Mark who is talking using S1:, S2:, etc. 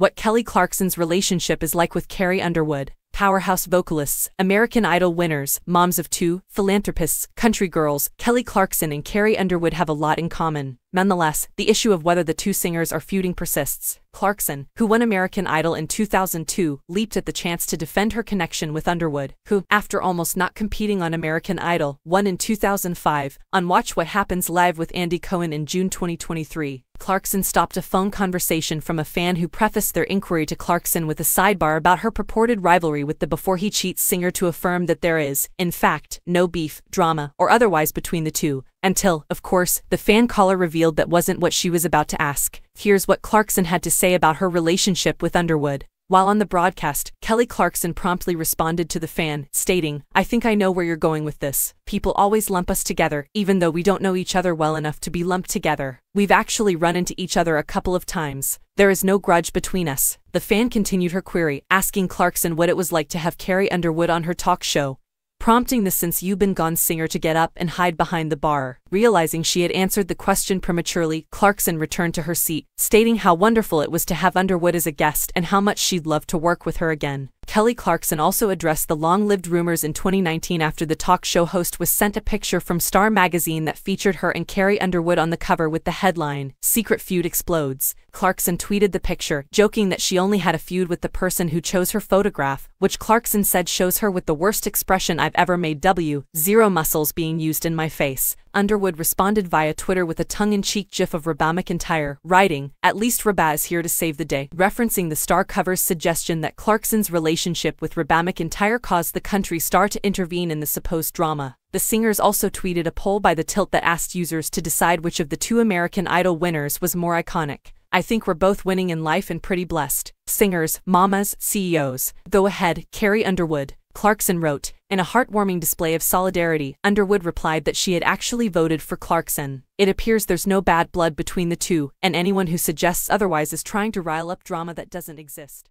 S1: what Kelly Clarkson's relationship is like with Carrie Underwood. Powerhouse vocalists, American Idol winners, moms of two, philanthropists, country girls, Kelly Clarkson and Carrie Underwood have a lot in common. Nonetheless, the issue of whether the two singers are feuding persists. Clarkson, who won American Idol in 2002, leaped at the chance to defend her connection with Underwood, who, after almost not competing on American Idol, won in 2005, on Watch What Happens Live with Andy Cohen in June 2023. Clarkson stopped a phone conversation from a fan who prefaced their inquiry to Clarkson with a sidebar about her purported rivalry with the Before He Cheats singer to affirm that there is, in fact, no beef, drama, or otherwise between the two, until, of course, the fan caller revealed that wasn't what she was about to ask. Here's what Clarkson had to say about her relationship with Underwood. While on the broadcast, Kelly Clarkson promptly responded to the fan, stating, I think I know where you're going with this. People always lump us together, even though we don't know each other well enough to be lumped together. We've actually run into each other a couple of times. There is no grudge between us. The fan continued her query, asking Clarkson what it was like to have Carrie Underwood on her talk show prompting the since you've been gone singer to get up and hide behind the bar. Realizing she had answered the question prematurely, Clarkson returned to her seat, stating how wonderful it was to have Underwood as a guest and how much she'd love to work with her again. Kelly Clarkson also addressed the long-lived rumors in 2019 after the talk show host was sent a picture from Star magazine that featured her and Carrie Underwood on the cover with the headline, Secret Feud Explodes. Clarkson tweeted the picture, joking that she only had a feud with the person who chose her photograph, which Clarkson said shows her with the worst expression I've ever made W, zero muscles being used in my face. Underwood responded via Twitter with a tongue-in-cheek gif of Reba McEntire, writing, At least Reba is here to save the day, referencing the star cover's suggestion that Clarkson's relationship with Reba McEntire caused the country star to intervene in the supposed drama. The singers also tweeted a poll by The Tilt that asked users to decide which of the two American Idol winners was more iconic. I think we're both winning in life and pretty blessed. Singers, mamas, CEOs. Go ahead, Carrie Underwood. Clarkson wrote, in a heartwarming display of solidarity, Underwood replied that she had actually voted for Clarkson. It appears there's no bad blood between the two, and anyone who suggests otherwise is trying to rile up drama that doesn't exist.